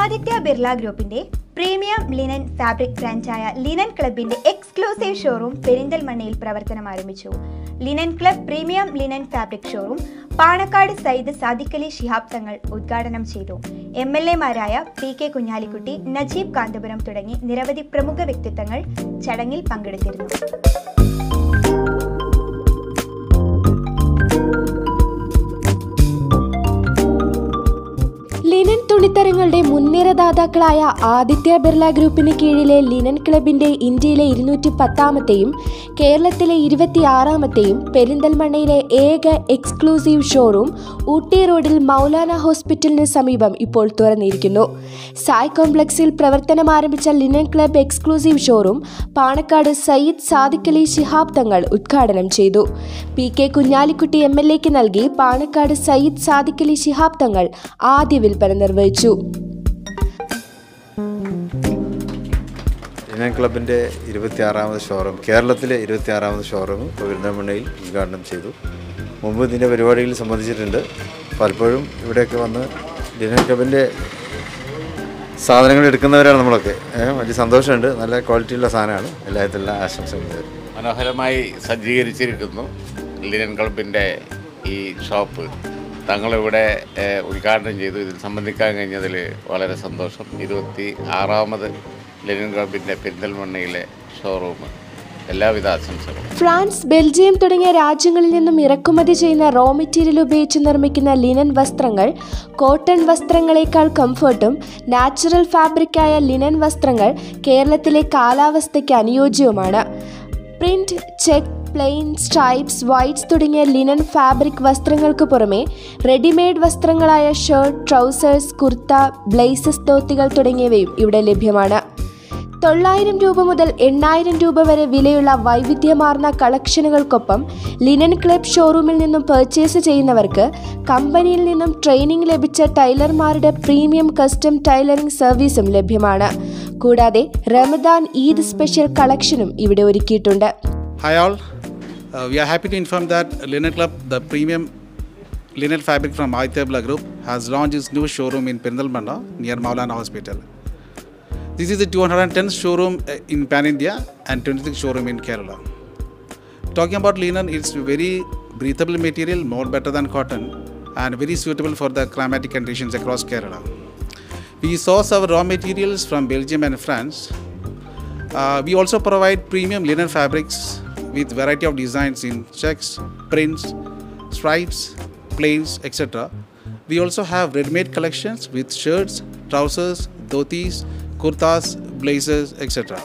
ആദിത്യ ബിർള ഗ്രൂപ്പിന്റെ premium linen fabric ബ്രാൻഡായ linen ക്ലബിന്റെ എക്സ്ക്ലൂസീവ് ഷോറൂം പെരിന്തൽമണ്ണയിൽ പ്രവർത്തനം ആരംഭിച്ചു. Linen club premium linen fabric showroom Panakkad Sayyid Sadiqali Shihab Thangal ഉദ്ഘാടനം ചെയ്തു. എം എൽ എമാരായ പി കെ കുഞ്ഞാലിക്കുട്ടി നജീബ് കാന്തപുരം തുടങ്ങി നിരവധി പ്രമുഖ വ്യക്തിത്വങ്ങൾ ചടങ്ങിൽ പങ്കെടുത്തിരുന്നു. തുണിത്തരങ്ങളുടെ മുൻനിര ദാതാക്കളായ ആദിത്യ ബിർള ഗ്രൂപ്പിന് കീഴിലെ ലിനൻ ക്ലബിന്റെ ഇന്ത്യയിലെ ഇരുന്നൂറ്റി പത്താമത്തെയും കേരളത്തിലെ ഇരുപത്തിയാറാമത്തെയും പെരിന്തൽമണ്ണയിലെ ഏക എക്സ്ക്ലൂസീവ് ഷോറൂം ഊട്ടി റോഡിൽ മൗലാന ഹോസ്പിറ്റലിന് സമീപം ഇപ്പോൾ തുറന്നിരിക്കുന്നു. സായ് കോംപ്ലക്സിൽ പ്രവർത്തനം ആരംഭിച്ച linen club exclusive showroom Panakkad Sayyid Sadiqali Shihab Thangal ഉദ്ഘാടനം ചെയ്തു. P K Kunhalikutty M L എക്ക് നൽകി പാണക്കാട് സയ്യിദ് സാദിഖലി ശിഹാബ് തങ്ങൾ ആദ്യ വിൽപ്പന നിർവഹിച്ചു. ഇന്ത്യൻ ക്ലബിന്റെ ഇരുപത്തിയാറാമത് ഷോറൂം കേരളത്തിലെ ഇരുപത്തിയാറാമത് ഷോറൂം പെരുന്തൽമണ്ണയിൽ ഉദ്ഘാടനം ചെയ്തു. മുമ്പ് ഇതിന്റെ പരിപാടികളിൽ സംബന്ധിച്ചിട്ടുണ്ട്. പലപ്പോഴും ഇവിടെയൊക്കെ വന്ന് ഇന്ത്യൻ ക്ലബിന്റെ സാധനങ്ങൾ എടുക്കുന്നവരാണ് നമ്മളൊക്കെ. വലിയ സന്തോഷമുണ്ട്. നല്ല ക്വാളിറ്റിയുള്ള സാധനമാണ്. എല്ലാത്തിലുള്ള ആശംസകൾ മനോഹരമായി സജ്ജീകരിച്ചിരിക്കുന്നു ലിനൻ ക്ലബിന്റെ ഈ ഷോപ്പ്. തങ്ങളിവിടെ ഉദ്ഘാടനം ചെയ്തു. ഇതിൽ സംബന്ധിക്കാൻ കഴിഞ്ഞതിൽ വളരെ സന്തോഷം. ഇരുപത്തി ആറാമത് ലെനിൻ ക്ലബിന്റെ പെരിന്തൽമണ്ണയിലെ ഷോറൂം. എല്ലാവിധ ആശംസകളും. ഫ്രാൻസ് ബെൽജിയം തുടങ്ങിയ രാജ്യങ്ങളിൽ നിന്നും ഇറക്കുമതി ചെയ്യുന്ന റോ മെറ്റീരിയൽ ഉപയോഗിച്ച് നിർമ്മിക്കുന്ന ലിനൻ വസ്ത്രങ്ങൾ കോട്ടൺ വസ്ത്രങ്ങളെക്കാൾ കംഫർട്ടും നാച്ചുറൽ ഫാബ്രിക്കായ ലിനൻ വസ്ത്രങ്ങൾ കേരളത്തിലെ കാലാവസ്ഥയ്ക്ക് അനുയോജ്യവുമാണ്. Print check plain stripes whites തുടങ്ങിയ ലിനൻ ഫാബ്രിക് വസ്ത്രങ്ങൾക്ക് പുറമെ റെഡിമെയ്ഡ് വസ്ത്രങ്ങളായ ഷർട്ട് ട്രൗസേഴ്സ് കുർത്ത ബ്ലേസസ് തോത്തികൾ തുടങ്ങിയവയും ഇവിടെ ലഭ്യമാണ്. തൊള്ളായിരം രൂപ മുതൽ എണ്ണായിരം രൂപ വരെ വിലയുള്ള വൈവിധ്യമാർന്ന കളക്ഷനുകൾക്കൊപ്പം ലിനൻ ക്ലബ് ഷോറൂമിൽ നിന്നും പർച്ചേസ് ചെയ്യുന്നവർക്ക് കമ്പനിയിൽ നിന്നും ട്രെയിനിങ് ലഭിച്ച ടൈലർമാരുടെ പ്രീമിയം കസ്റ്റം ടൈലറിംഗ് സർവീസും ലഭ്യമാണ്. കൂടാതെ റമദാൻ ഈദ് സ്പെഷ്യൽ കളക്ഷനും ഇവിടെ ഒരുക്കിയിട്ടുണ്ട്. Uh, we are happy to inform that Linen Club, the premium linen fabric from Aditya Birla Group, has launched its new showroom in Pendalmanda near Maulana Hospital. This is the 210th showroom uh, in Pan India and 26th showroom in Kerala. Talking about linen, it's very breathable material, more better than cotton, and very suitable for the climatic conditions across Kerala. We source our raw materials from Belgium and France. Uh, we also provide premium linen fabrics with variety of designs in checks, prints, stripes, plains, etc. We also have ready-made collections with shirts, trousers, dhotis, kurtas, blazers, etc.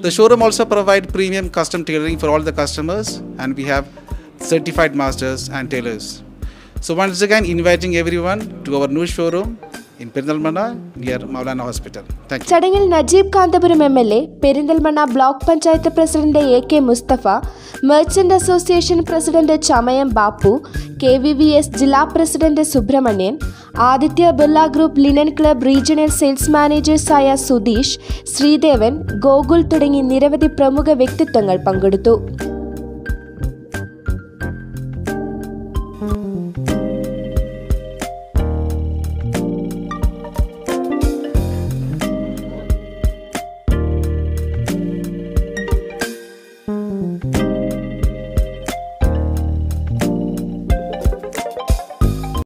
The showroom also provide premium custom tailoring for all the customers and we have certified masters and tailors. So once again inviting everyone to our new showroom near Maulana Hospital. ചടങ്ങിൽ Najeeb Kanthapuram M L A Perinthalmanna block panchayat president A K Mustafa merchant association president Chamayam Bapu K V V S ജില്ലാ president Subramanian Aditya Birla group linen club regional sales മാനേജേഴ്സായ Sudheesh Sreedevan Gokul തുടങ്ങി നിരവധി പ്രമുഖ വ്യക്തിത്വങ്ങൾ പങ്കെടുത്തു